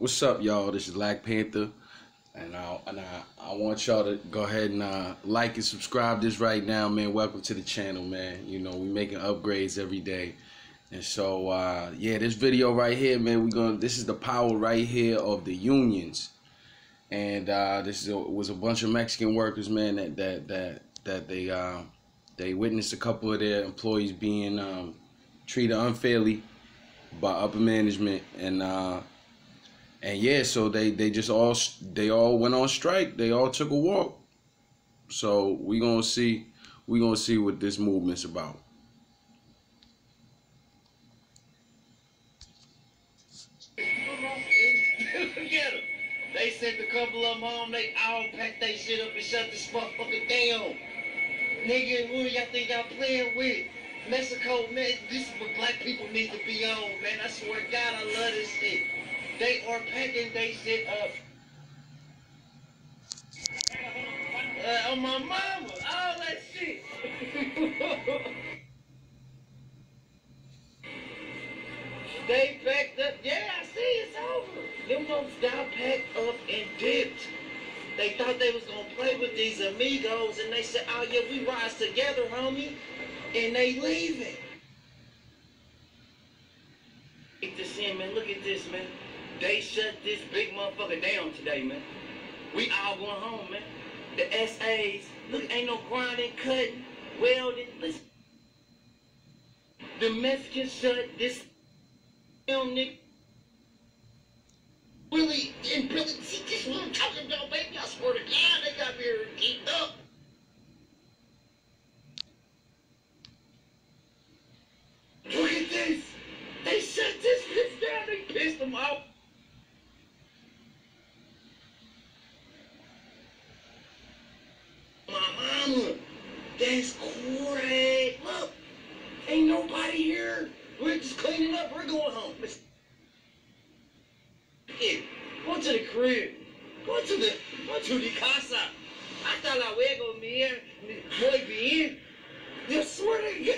What's up, y'all? This is Black Panther, and I and I, I want y'all to go ahead and uh, like and subscribe this right now, man. Welcome to the channel, man. You know we making upgrades every day, and so uh, yeah, this video right here, man. We're gonna this is the power right here of the unions, and uh, this is a, was a bunch of Mexican workers, man. That that that that they uh, they witnessed a couple of their employees being um, treated unfairly by upper management, and uh, and yeah, so they they just all they all went on strike. They all took a walk. So we gonna see we gonna see what this movement's about. They sent a couple of them home. They all packed their shit up and shut this motherfucker down. Nigga, who y'all think y'all playing with? Mexico, man, this is what black people need to be on, man. I swear to God, I love this shit. They are packing they shit up. Uh, on my mama, all that shit. they packed up. Yeah, I see it's over. Them folks got packed up and dipped. They thought they was gonna play with these amigos, and they said, "Oh yeah, we rise together, homie," and they leaving. At this man. Look at this, man. They shut this big motherfucker down today, man. We all going home, man. The SAs, look, ain't no grinding, cutting, welding. Listen. The Mexicans shut this down, nigga. Really, and really, see, this is what I'm talking about, baby. I swear to God, they got me here geeked up. Look at this. They shut this bitch down. They pissed them off. My mama. That's great. Look, ain't nobody here. We're just cleaning up. We're going home. Go to the crib. Go to the, go to the casa. Hasta luego, mi muy bien. I swear to God,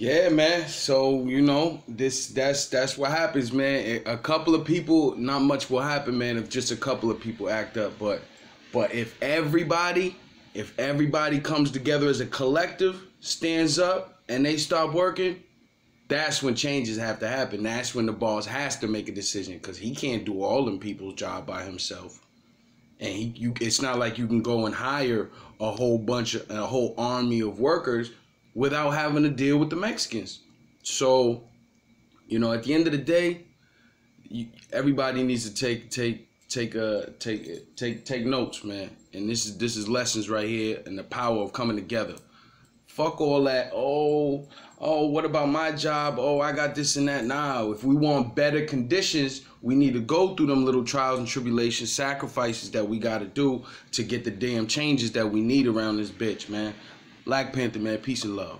Yeah, man. So you know this that's that's what happens, man. A couple of people, not much will happen, man. If just a couple of people act up, but but if everybody, if everybody comes together as a collective, stands up, and they stop working, that's when changes have to happen. That's when the boss has to make a decision because he can't do all them people's job by himself. And he, you, it's not like you can go and hire a whole bunch of a whole army of workers without having to deal with the Mexicans. So, you know, at the end of the day, you, everybody needs to take take take uh take take take notes, man. And this is this is lessons right here and the power of coming together. Fuck all that. Oh, oh, what about my job? Oh, I got this and that. Now, if we want better conditions, we need to go through them little trials and tribulations, sacrifices that we got to do to get the damn changes that we need around this bitch, man. Black Panther, man. Peace and love.